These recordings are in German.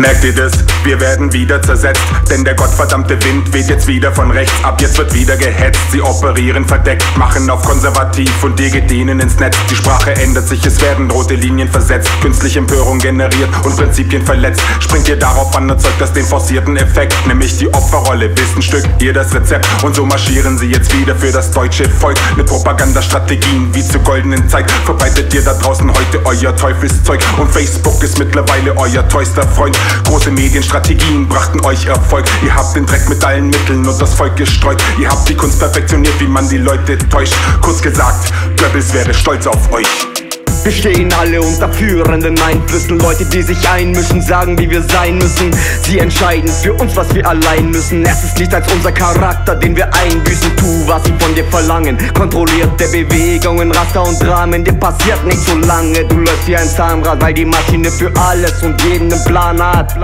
Merkt ihr das? Wir werden wieder zersetzt, denn der gottverdammte Wind weht jetzt wieder von rechts. Ab jetzt wird wieder gehetzt, sie operieren verdeckt, machen auf konservativ und dir geht denen ins Netz. Die Sprache ändert sich, es werden rote Linien versetzt, künstliche Empörung generiert und Prinzipien verletzt. Springt ihr darauf an, erzeugt das den forcierten Effekt, nämlich die Opferrolle. Wisst Stück, ihr das Rezept und so marschieren sie jetzt wieder für das deutsche Volk mit Propagandastrategien wie zur goldenen Zeit. Verbreitet ihr da draußen heute euer Teufelszeug und Facebook ist mittlerweile euer teuerster Freund. Große Medienstrategien brachten euch Erfolg. Ihr habt den Dreck mit allen Mitteln und das Volk gestreut. Ihr habt die Kunst perfektioniert, wie man die Leute täuscht. Kurz gesagt, Goebbels wäre stolz auf euch. Wir stehen alle unter führenden Einflüssen. Leute, die sich einmischen, sagen wie wir sein müssen. Sie entscheiden für uns, was wir allein müssen. Es ist nicht als unser Charakter, den wir einbüßen. Tu, was sie von dir verlangen. Kontrollierte Bewegungen, Raster und Dramen. Dir passiert nicht so lange, du läufst wie ein Zahnrad Weil die Maschine für alles und jeden einen Plan hat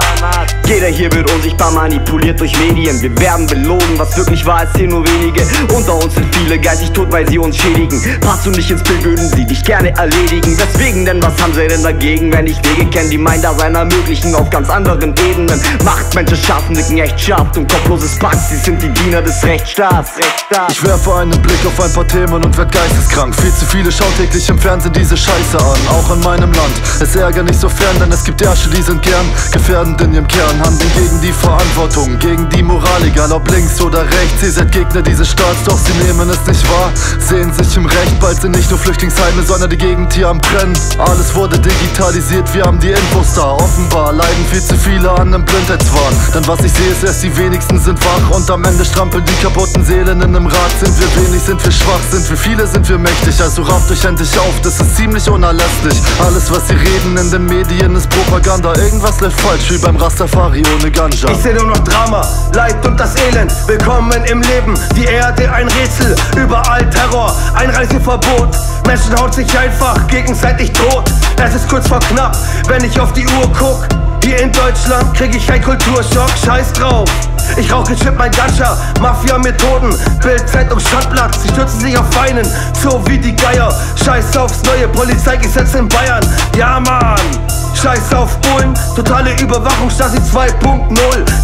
Jeder hier wird unsichtbar manipuliert durch Medien Wir werden belogen, was wirklich wahr ist, hier nur wenige Unter uns sind viele geistig tot, weil sie uns schädigen Passt du nicht ins Bild, würden sie dich gerne erledigen Weswegen denn, was haben sie denn dagegen, wenn ich Wege kenne, die mein Dasein ermöglichen auf ganz anderen Ebenen? Machtmenschen schaffen Knechtschaft und kopfloses Pack, sie sind die Diener des Rechtsstaats. Rechtsstaats. Ich werfe einen Blick auf ein paar Themen und werd geisteskrank. Viel zu viele schauen täglich im Fernsehen diese Scheiße an, auch in meinem Land. Es ärgert nicht so fern, denn es gibt Ärsche, die sind gern gefährdend in ihrem Kern. Handeln gegen die Verantwortung, gegen die Moral, egal ob links oder rechts. Ihr seid Gegner dieses Staats, doch sie nehmen es nicht wahr. Sehen sich im Recht, bald sind nicht nur Flüchtlingsheime, sondern die Gegend hier am Brennen. Alles wurde digitalisiert, wir haben die Infos da. Offenbar leiden viel zu viele an einem Blindheitswahn. Denn was ich sehe, ist erst die wenigsten sind wach. Und am Ende strampeln die kaputten Seelen in einem Rad. Sind wir wenig, sind wir schwach, sind wir viele, sind wir mächtig. Also rafft euch endlich auf, das ist ziemlich unerlässlich. Alles, was sie reden in den Medien, ist Propaganda. Irgendwas läuft falsch, wie beim Rastafari ohne Ganja. Ich sehe nur noch Drama, Leid und das Elend. Willkommen im Leben, die Erde ein Rätsel. Überall Terror, Einreiseverbot. Menschen haut sich einfach gegenseitig tot. Es ist kurz vor knapp, wenn ich auf die Uhr guck. Hier in Deutschland krieg ich ein Kulturschock, scheiß drauf. Ich rauche Chip mein Ganscher, Mafia-Methoden, Bildzeitung, Schandblatt, sie stürzen sich auf Weinen, so wie die Geier. Scheiß aufs neue Polizeigesetz in Bayern, ja Mann. Scheiß auf Bullen, totale Überwachung, Stasi 2.0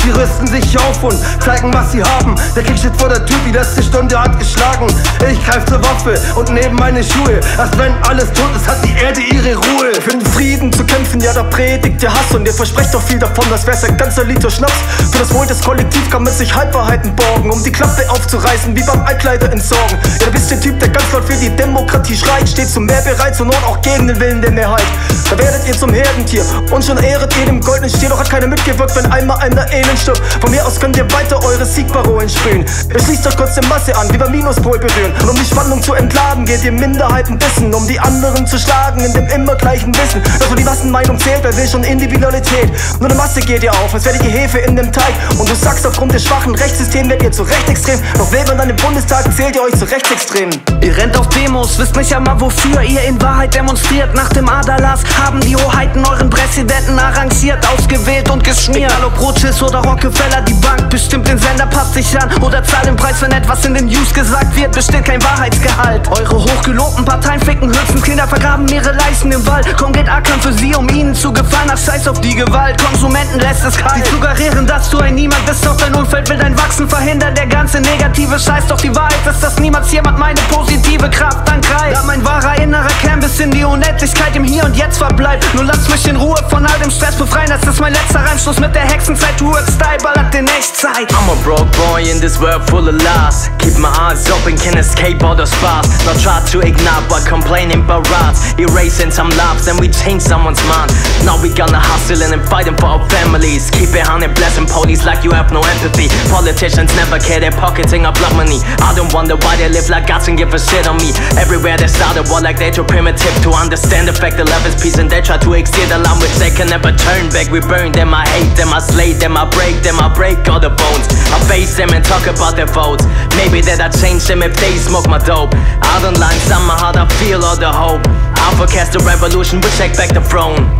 Die rüsten sich auf und zeigen, was sie haben. Der Krieg steht vor der Tür, die letzte Stunde hat geschlagen. Ich greif zur Waffe und nehme meine Schuhe. Erst wenn alles tot ist, hat die Erde ihre Ruhe. Für den Frieden zu kämpfen, ja da predigt ihr Hass. Und ihr versprecht doch viel davon, das wär's ein ganzer Liter Schnaps. Für das Wohl des Kollektivs kann man sich Halbwahrheiten borgen Um die Klappe aufzureißen, wie beim Altkleider entsorgen du bist der Typ, der ganz laut für die Demokratie schreit. Steht zum Mehr bereit, zur Not auch gegen den Willen der Mehrheit. Da werdet ihr zum Herden Tier Und schon ehret ihr dem goldenen Stier, doch hat keiner mitgewirkt, wenn einmal einer elend stirbt. Von mir aus könnt ihr weiter eure Siegparolen spielen. Ihr schließt euch kurz der Masse an, wie beim Minuspol berühren. Und um die Spannung zu entladen, geht ihr Minderheiten bissen, um die anderen zu schlagen, in dem immer gleichen Wissen. Dass nur die Massenmeinung zählt, wer will schon Individualität. Nur eine Masse geht ihr auf, als wäre die Hefe in dem Teig. Und du sagst, aufgrund des schwachen Rechtssystems werdet ihr zu rechtsextrem. Doch wählt man dann im Bundestag, zählt ihr euch zu rechtsextremen. Ihr rennt auf Demos, wisst nicht einmal wofür ihr in Wahrheit demonstriert. Nach dem Aderlass haben die Hoheiten euren Präsidenten arrangiert, ausgewählt und geschmiert. Egal ob Rothschild oder Rockefeller, die Bank bestimmt den Sender, passt sich an oder zahlt den Preis, wenn etwas in den News gesagt wird, besteht kein Wahrheitsgehalt. Eure hochgelobten Parteien ficken höchstens Kinder, vergraben ihre Leichen im Wald. Komm, geht ackern für sie, um ihnen zu gefallen, ach scheiß auf die Gewalt. Konsumenten lässt es kalt. Sie suggerieren, dass du ein Niemand bist, doch dein Umfeld will dein Wachsen verhindern. Der ganze negative Scheiß, doch die Wahrheit ist, dass niemals jemand meine positive Kraft angreift. Da mein wahrer innerer Kern bis in die Unendlichkeit im Hier und Jetzt verbleibt. Nur lass mich in Ruhe von all dem Stress befreien, das ist mein letzter Reimschluss mit der Hexenzeit. Du Style, ballert in Echtzeit. I'm a broke boy in this world full of lies. Keep my eyes open, can escape all the spies. Not try to ignore but complaining about rats. Erasing some lives, then we change someone's mind. Now we gonna hustling and fighting for our families. Keep it on and blessing police like you have no empathy. Politicians never care, they're pocketing our blood money. I don't wonder why they live like gods and give a shit on me. Everywhere they start a war like they're too primitive to understand the fact that love is peace and they try to exceed the line which they can never turn back. We burn them, I hate them, I slay them, I break them, I break all the bones. I face them and talk about their votes. Maybe that I change them if they smoke my dope. Inside my heart I feel all the hope. I forecast the revolution, we take back the throne.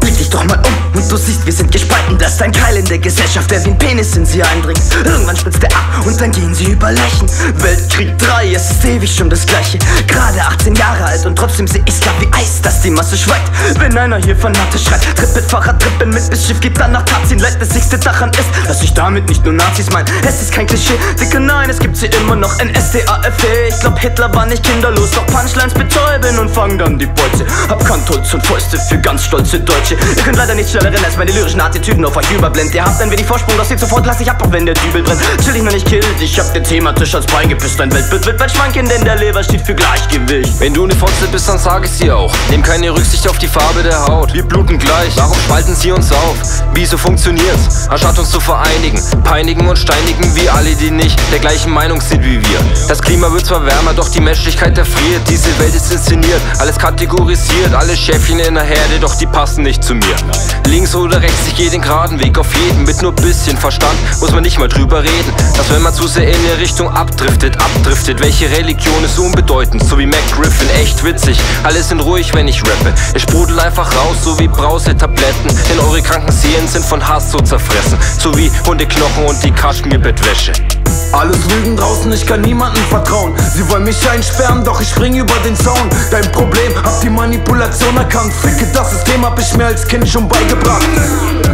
Blick dich doch mal um und du siehst, wir sind gespalten. Das ist ein Keil in der Gesellschaft, der wie ein Penis in sie eindringt. Irgendwann spritzt er ab und dann gehen sie über Leichen. Weltkrieg 3, es ist ewig schon das Gleiche. Gerade 18 Jahre alt und trotzdem seh ich klar wie Eis, dass die Masse schweigt. Wenn einer hier fanatisch schreit, Tritt mit Fahrrad, trippen mit bis Schiff geht dann nach Tarzin. Leid, das nächste daran ist, dass ich damit nicht nur Nazis mein. Es ist kein Klischee, dicke nein, es gibt sie immer noch in SDAFE. Ich glaub, Hitler war nicht kinderlos, doch Punchlines betäuben und fangen dann die Beute. Hab Kantholz und Fäuste für ganz stolze Deutsche. Ihr könnt leider nicht schneller rennen, als meine lyrischen Attitüden auf euch überblendet. Ihr habt ein wenig Vorsprung, doch seht sofort, lass ich ab, auch wenn der Dübel brennt. Chill ich noch nicht killt, ich hab den thematisch als Bein gepisst. Ein Weltbild wird bald schwanken, denn der Leber steht für Gleichgewicht. Wenn du ne Fotze bist, dann sag ich dir auch. Nehm keine Rücksicht auf die Farbe der Haut. Wir bluten gleich. Warum spalten sie uns auf? Wieso funktioniert's? Anstatt uns zu vereinigen, peinigen und steinigen wie alle, die nicht der gleichen Meinung sind wie wir. Das Klima wird zwar wärmer, doch die Menschlichkeit erfriert. Diese Welt ist inszeniert, alles kategorisiert, alle Schäfchen in der Herde, doch die passen nicht zu mir. Links oder rechts, ich geh den geraden Weg auf jeden. Mit nur bisschen Verstand muss man nicht mal drüber reden. Dass wenn man zu sehr in eine Richtung abdriftet, abdriftet. Welche Religion ist unbedeutend, so wie Mac Griffin, echt witzig. Alle sind ruhig, wenn ich rappe. Ich sprudel einfach raus, so wie Brausetabletten. Denn eure kranken Seelen sind von Hass so zerfressen. So wie Hundeknochen und die Kaschmirbettwäsche. Alles Lügen draußen, ich kann niemandem vertrauen. Sie wollen mich einsperren, doch ich spring über den Zaun. Dein Problem, hab die Manipulation erkannt. Ficke, das System hab ich mir als Kind schon beigebracht.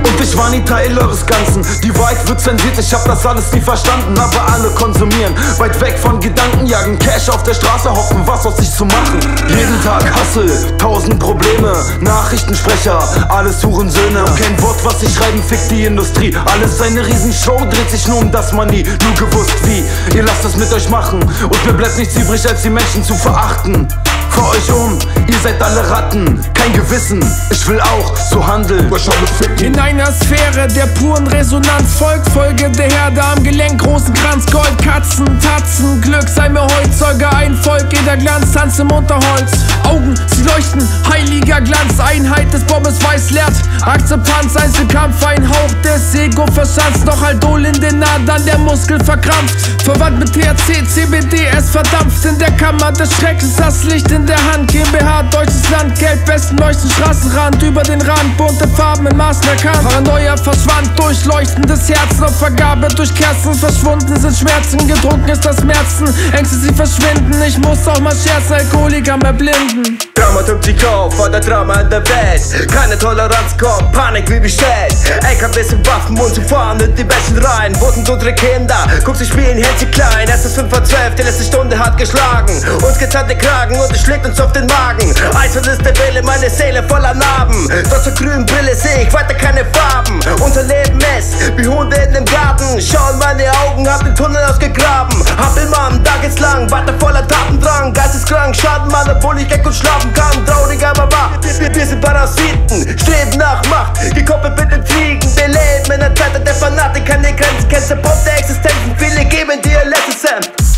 Und ich war nie Teil eures Ganzen. Die Wahrheit wird zensiert, ich hab das alles nie verstanden. Aber alle konsumieren, weit weg von Gedanken, jagen Cash auf der Straße, hoffen, was aus sich zu machen. Jeden Tag Hassel, tausend Probleme. Nachrichtensprecher, alles Hurensöhne. Kein Wort, was sie schreiben, fickt die Industrie. Alles eine Riesenshow, dreht sich nur um das Money. Nur gewusst wie, ihr lasst es mit euch machen. Und mir bleibt nichts übrig, als die Menschen zu verachten. Vor euch um, ihr seid alle Ratten, kein Gewissen, ich will auch so handeln. In einer Sphäre der puren Resonanz. Folgt Folge der Herde am Gelenk, großen Kranz, Gold, Katzen, Tatzen, Glück, sei mir Heuzeuge, ein Volk, jeder Glanz, Tanz im Unterholz. Augen, sie leuchten, heiliger Glanz, Einheit des Bombes weiß leert. Akzeptanz, Einzelkampf, ein Hauch des Ego verschanzt, noch Aldol in den Adern, der Muskel verkrampft. Verwandt mit THC, CBD, es verdampft. In der Kammer des Schreckens, das Licht in der Hand. GmbH, deutsches Land, Geld, besten leuchten Straßenrand, über den Rand, bunte Farben in Maßen erkannt. Paranoia verschwand, durchleuchtendes Herzen, Opfergabe durch Kerzen, verschwunden sind Schmerzen, getrunken ist das Merzen, Ängste sie verschwinden, ich muss auch mal scherzen, Alkoholiker mehr blinden. Sich auf, vor der Drama in der Welt. Keine Toleranz kommt, Panik wie bestellt. LKWs sind Waffen und sie fahren in die Menschen rein. Wo sind unsere Kinder? Guck, sie spielen, hält sie klein. Es ist 5 vor 12, die letzte Stunde hat geschlagen. Uns gezahlte Kragen und es schlägt uns auf den Magen. Eisern ist der Wille, meine Seele voller Narben. Doch zur grünen Brille seh ich weiter keine Farben. Unser Leben ist wie Hunde in dem Garten. Schau in meine Augen, hab den Tunnel ausgegraben. Hampelmann, da geht's lang, weiter voller Tatendrang. Geisteskrank, Schadenmann, obwohl ich weg und schlafen kann. Traurig, aber wahr. Wir, sind Parasiten, streben nach Macht, gekoppelt mit Intrigen. Wir leben in der Zeit der Fanatik, keine Grenzen, kein Support der Existenzen. Viele geben dir letztes Cent.